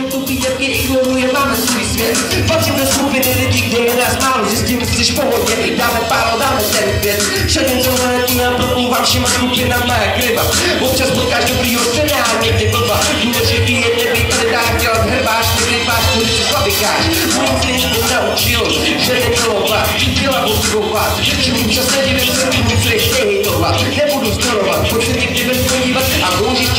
jen tupý děvky ignoruje, máme svůj svět. Patřím do skupiny lidí, kde je nás málo, zjistím, jsi v pohodě, dáme páro, dáme ten květ. Všade co zaletí a proplouvám všema skupinama jak ryba. Občas potkáš dobrýho scénáře, někdy blba. Důležitý je nebýt tady dát dělat hrbáš, někdy váš kudy co slabikáš. Můj syn mě naučil, že nemilovat, dělat odkovat, že mi čas nedivím se, musí hejtovat. Nebudu zdorovat, pojď se někdy ven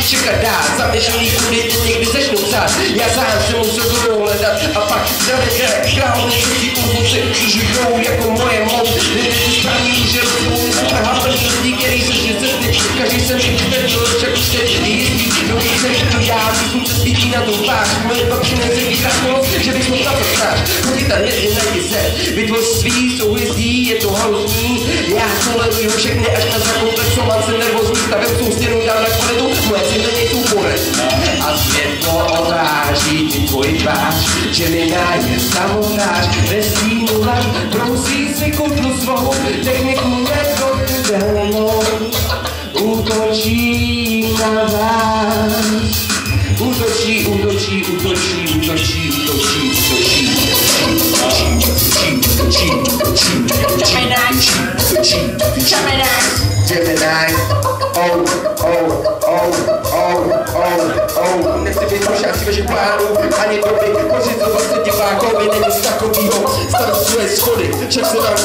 čekat dál. Zaměšený kudy ty někdy začnou psát. Já sám se musel budou hledat a pak zavede král nechci ovoce, žijou jako moje moc. Lidé si spraví, že strha plný lidí, který se vždy cesty. Každý se mi čtvrtil, však už se jistý, se to já, jsem se svítí na tu tvář. Moje pak přinese tak moc, že bych mohl na to stát. Chodí tam jedny na se, vytvoř svý souhvězdí, je to hrozný. Já toleruju všechny až na zakomplexovat se nervózní, stavem jsou stěnu dál na kvalitu, moje cíle nejsou pored. A světlo odráží ti tvoji tvář, že mi nájde samotář, ve stínu laž, brousí si kutlu svou, techniku nedotknutelnou, útočí na vás. Gemini, oh, oh, oh, oh, oh, oh, nechci být pošáci vašich plánů, ani doby, pořizovat se divákovi, není nic takovýho, své schody, ček se nám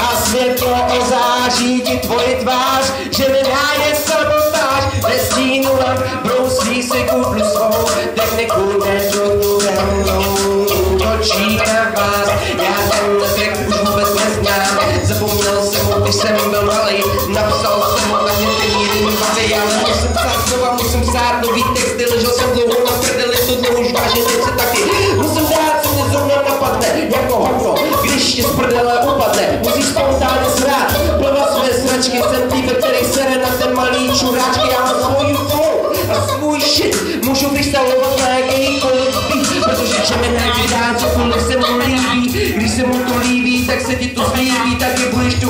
a světlo ozáří ti tvoji tvář, že nedá je sabotáž, ve stínu lamp brousí si kudlu svou, techniku nedotknutelnou, útočí na vás, ale musím psát znova, musím psát nový texty, ležel jsem dlouho na prdeli, to dlouho už vážně teď se taky, musím dát, co mě zrovna napadne, jako hovno, když ti z prdele upadne, musíš spontánně srát, plovat své sračky, jsem týpek, který sere na ten malý čuráčky, já mám svůj flow a svůj shit, můžu vystalovat na jakýkoliv beat, protože Gemini vydá cokoliv se mu líbí, když se mu to líbí,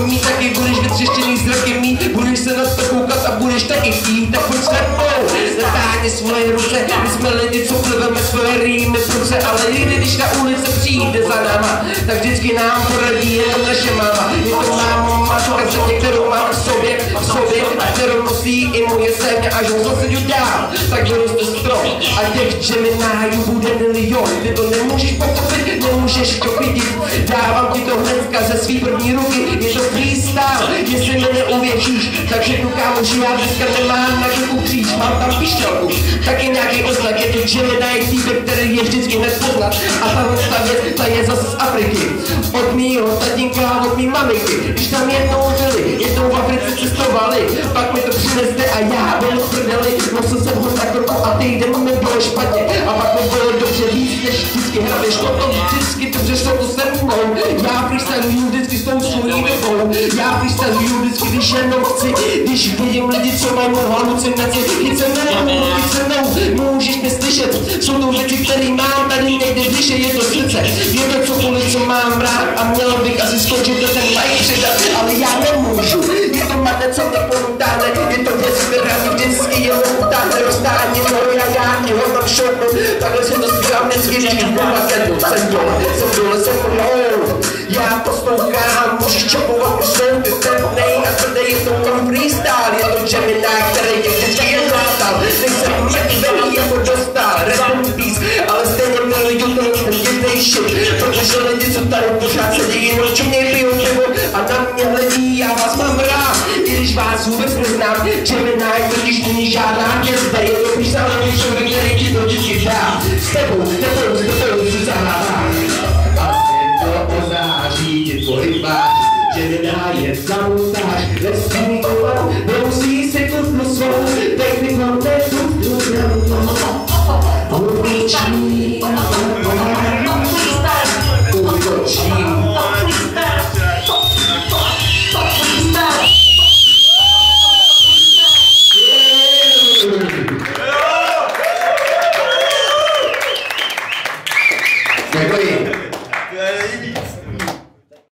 mít, taky budeš vytřeštěný zrakem mít, budeš se na to koukat a budeš taky chtít, tak pojď s mnou, zatáhni svoje ruce, my jsme lidi, co pliveme svoje rýmy pruce, ale někdy, když na ulici přijde za náma, tak vždycky nám poradí jenom naše máma, je to mámo, matka země, kterou mám v sobě, v sobě, kterou nosí i moje země, až ho zase jdu dál, tak vyroste strom, a těch Geminájů bude milion, ty to nemůžeš pochopit, nemůžeš to vidět, dávám ti to hnedka ze svý první ruky, je to freestyle, jestli mi neuvěříš, tak řeknu kámoši, já dneska nemám na krku kříž, mám tam pišťalku, taky nějaký oznak, je to Gemini týpek, který je vždycky hned poznat, a ta věc, ta je zase z Afriky, od mýho tatínka, od mý maminky, když tam jednou byli, jednou v Africe cestovali, pak mi to přineste a já byl v prdeli, nosil jsem ho na krku a týden mi bylo špatně, vždycky to se mnou, já freestyluju vždycky s tou svojí dobou, já freestyluju vždycky, když jenom chci, když vidím lidi, co mají halucinaci, chyť se mnou, chyť se mnou, můžeš mě slyšet, jsou to věci, které mám tady někde v je to srdce, je to cokoliv, co mám rád a měl bych asi skočit do ten like přidat, ale já nemůžu, je to mate, co mě ponutáne, je to věc, která mi vždycky jenom utáhne, roztáhne, no já, já, mě vždycky, říkám, doma jsem dole, jsem dole, jsem mnou, já poslouchám, můžeš čopovat, už jsou ty temnej a je to můj je to Gemini, který tě vždycky jen látal, nejsem mrtvý jako dostal, rest in peace, ale stejně měl lidi to shit, protože lidi, co tady pořád sedí, jenom čuměj pijou a na mě hledí, já vás mám rád, i když vás vůbec neznám, Gemini totiž není žádná hvězda, je to freestyle, člověk, který ti to vždycky dá, s tebou outside. Let's see go out. Não se seca os meus sonhos. Tem que não ter tudo. Não, não, não. Um beat.